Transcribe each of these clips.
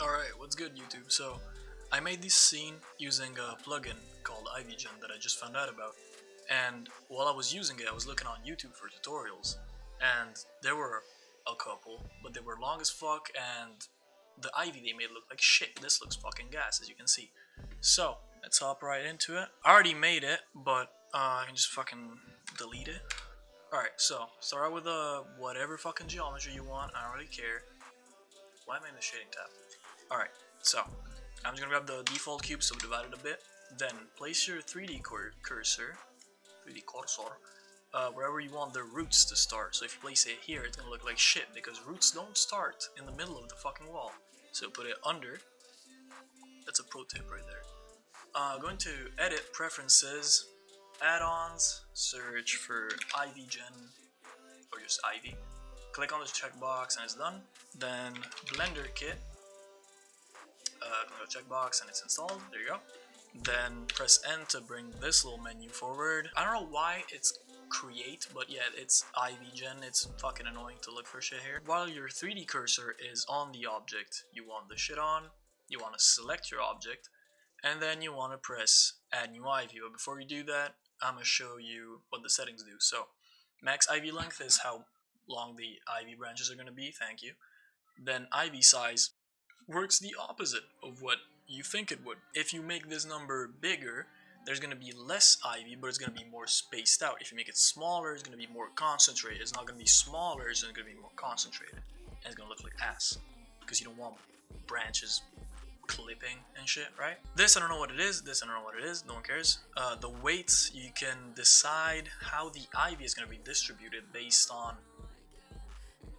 Alright, what's good YouTube? So, I made this scene using a plugin called IvyGen that I just found out about. And while I was using it, I was looking on YouTube for tutorials. And there were a couple, but they were long as fuck and the Ivy they made looked like shit. This looks fucking gas, as you can see. So, let's hop right into it. I already made it, but uh, I can just fucking delete it. Alright, so, start out with uh, whatever fucking geometry you want, I don't really care. Why am I in the shading tab? Alright, so I'm just gonna grab the default cube, subdivide it a bit, then place your 3D cur cursor, 3D cursor, uh, wherever you want the roots to start. So if you place it here, it's gonna look like shit because roots don't start in the middle of the fucking wall. So put it under. That's a pro tip right there. Uh, going to edit preferences, add-ons, search for IvyGen, or just Ivy click on this checkbox and it's done. Then Blender Kit, uh, checkbox and it's installed. There you go. Then press N to bring this little menu forward. I don't know why it's create, but yeah, it's IvyGen. It's fucking annoying to look for shit here. While your 3D cursor is on the object you want the shit on, you want to select your object, and then you want to press Add New Ivy. But before you do that, I'm going to show you what the settings do. So, max Ivy length is how long the ivy branches are going to be, thank you. Then Ivy size works the opposite of what you think it would. If you make this number bigger, there's going to be less ivy, but it's going to be more spaced out. If you make it smaller, it's going to be more concentrated. It's not going to be smaller, it's going to be more concentrated. And it's going to look like ass, because you don't want branches clipping and shit, right? This, I don't know what it is. This, I don't know what it is. No one cares. Uh, the weights, you can decide how the ivy is going to be distributed based on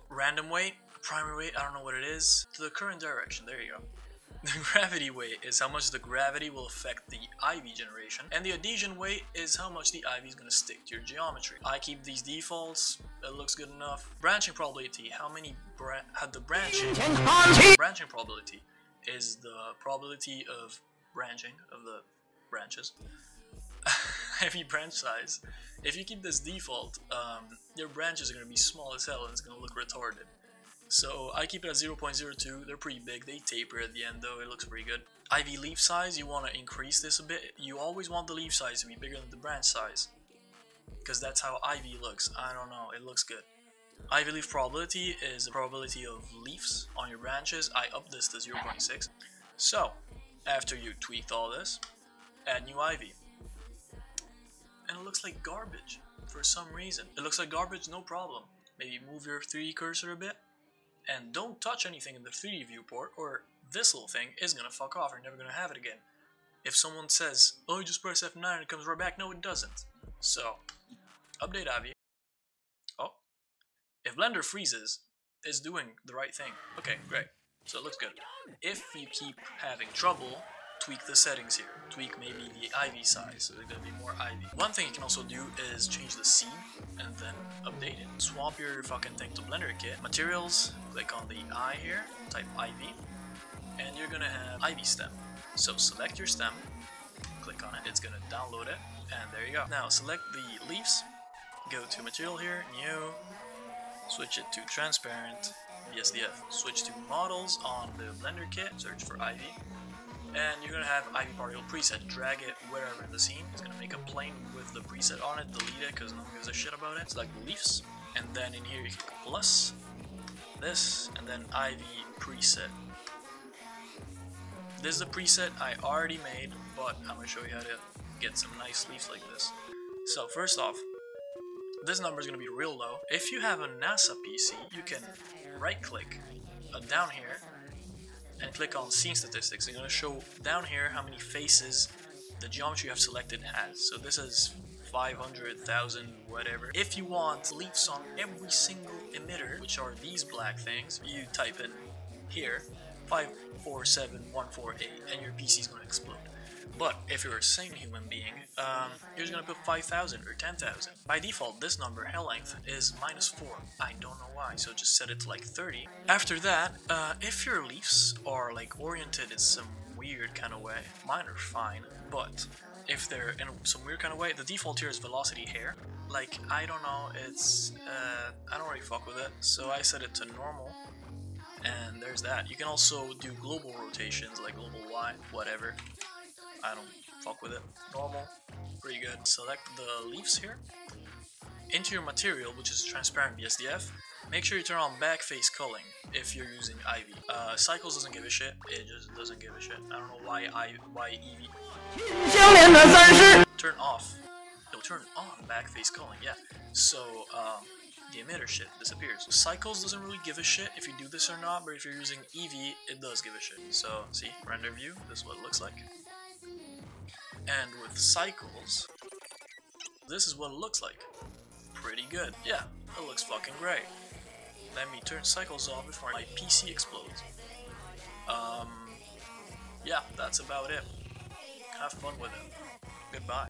random weight, primary weight, I don't know what it is, to the current direction, there you go. The gravity weight is how much the gravity will affect the ivy generation, and the adhesion weight is how much the ivy is going to stick to your geometry. I keep these defaults, it looks good enough. Branching probability, how many bra had the branching branching probability is the probability of branching of the branches. Ivy branch size. If you keep this default, um, your branches are going to be small as hell and it's going to look retarded. So I keep it at 0.02, they're pretty big, they taper at the end though, it looks pretty good. Ivy leaf size, you want to increase this a bit. You always want the leaf size to be bigger than the branch size. Because that's how ivy looks, I don't know, it looks good. Ivy leaf probability is the probability of leaves on your branches. I up this to 0.6. So, after you tweaked all this, add new ivy. And it looks like garbage for some reason. It looks like garbage, no problem. Maybe move your 3D cursor a bit. And don't touch anything in the 3D viewport or this little thing is gonna fuck off. You're never gonna have it again. If someone says, oh, you just press F9 and it comes right back, no, it doesn't. So, update Ivy. Oh, if Blender freezes, it's doing the right thing. Okay, great. So it looks good. If you keep having trouble, tweak the settings here. Tweak maybe the ivy size, so gonna be more ivy. One thing you can also do is change the scene and then update it. Swap your fucking thing to Blender Kit. Materials, click on the eye here, type ivy, and you're gonna have ivy stem. So select your stem, click on it, it's gonna download it, and there you go. Now select the leaves, go to material here, new, switch it to transparent, BSDF. Switch to models on the Blender kit, search for Ivy, and you're gonna have Ivy particle preset. Drag it wherever in the scene. It's gonna make a plane with the preset on it. Delete it because no one gives a shit about it. Select the leaves, and then in here you click plus, this, and then Ivy preset. This is a preset I already made, but I'm gonna show you how to get some nice leaves like this. So first off, this number is going to be real low. If you have a NASA PC, you can right click uh, down here and click on scene statistics. It's going to show down here how many faces the geometry you have selected has. So this is 500,000 whatever. If you want leaves on every single emitter, which are these black things, you type in here 547148 and your PC is going to explode. But if you're a sane human being, um, you're gonna put 5,000 or 10,000. By default, this number, hair length, is minus 4. I don't know why, so just set it to like 30. After that, uh, if your leaves are like oriented in some weird kind of way, mine are fine, but if they're in some weird kind of way, the default here is velocity hair. Like, I don't know, it's, uh, I don't really fuck with it, so I set it to normal. And there's that. You can also do global rotations, like global Y, whatever. I don't fuck with it. Normal, pretty good. Select the leaves here. Into your material, which is transparent BSDF, make sure you turn on back face culling if you're using Eevee. Uh, Cycles doesn't give a shit. It just doesn't give a shit. I don't know why I why Eevee. Turn off. No, turn on back face culling. Yeah. So um, the emitter shit disappears. Cycles doesn't really give a shit if you do this or not, but if you're using Eevee, it does give a shit. So see, render view. This is what it looks like. And with cycles, this is what it looks like. Pretty good. Yeah, it looks fucking great. Let me turn cycles off before my PC explodes. Um, yeah, that's about it. Have fun with it. Goodbye.